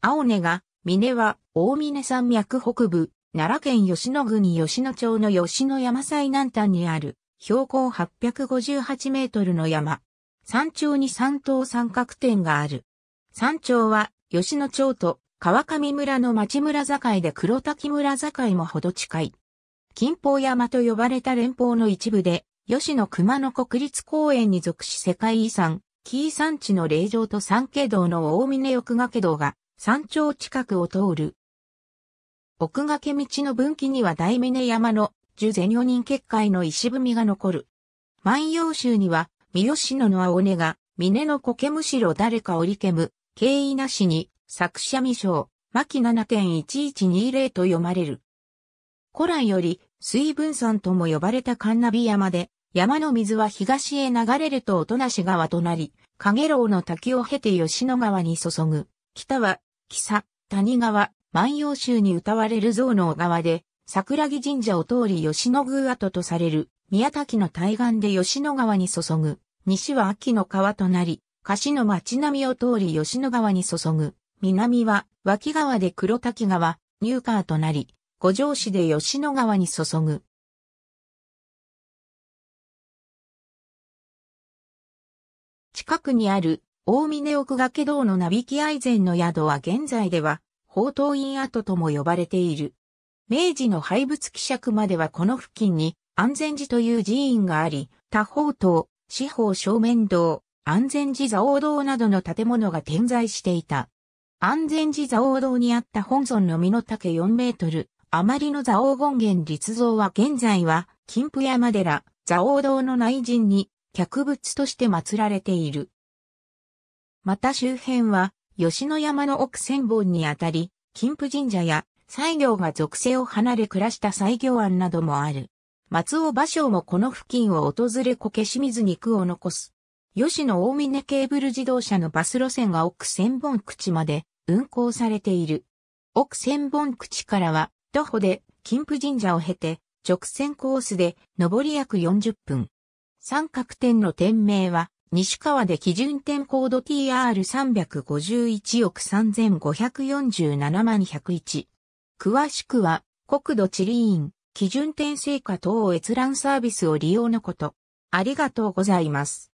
青根が、峰は、大峰山脈北部、奈良県吉野国吉野町の吉野山最南端にある、標高858メートルの山。山頂に三島三角点がある。山頂は、吉野町と川上村の町村境で黒滝村境もほど近い。金峰山と呼ばれた連峰の一部で、吉野熊野国立公園に属し世界遺産、紀伊山地の霊場と三家道の大峰奥掛道が山頂近くを通る。奥掛道の分岐には大峰山の樹前女人結界の石踏みが残る。万葉集には、三好野の青根が、峰の苔むしろ誰か折りけむ、敬意なしに、作者未章、牧7.1120と読まれる。古来より水分山とも呼ばれた神ナビ山で、山の水は東へ流れると音無川となり、影楼の滝を経て吉野川に注ぐ。北は、木佐、谷川、万葉集に歌われる象の川で、桜木神社を通り吉野宮跡とされる、宮滝の対岸で吉野川に注ぐ。西は秋の川となり、樫の町並みを通り吉野川に注ぐ。南は脇川で黒滝川、入川となり、五条市で吉野川に注ぐ。近くにある大峰奥掛道のなびき愛禅の宿は現在では、宝刀院跡とも呼ばれている。明治の廃仏希釈まではこの付近に安全寺という寺院があり、多宝刀、四方正面堂、安全寺座王堂などの建物が点在していた。安全寺座王堂にあった本尊の身の丈4メートル、あまりの座王権現立像は現在は、金府山寺、座王堂の内陣に、客物として祀られている。また周辺は、吉野山の奥千本にあたり、金府神社や、西行が属性を離れ暮らした西行庵などもある。松尾芭蕉もこの付近を訪れ苔清水に句を残す。吉野大峰ケーブル自動車のバス路線が奥千本口まで運行されている。奥千本口からは徒歩で金府神社を経て直線コースで上り約40分。三角点の店名は西川で基準点コード TR351 億3547万101。詳しくは国土地理院基準点成果等閲覧サービスを利用のこと。ありがとうございます。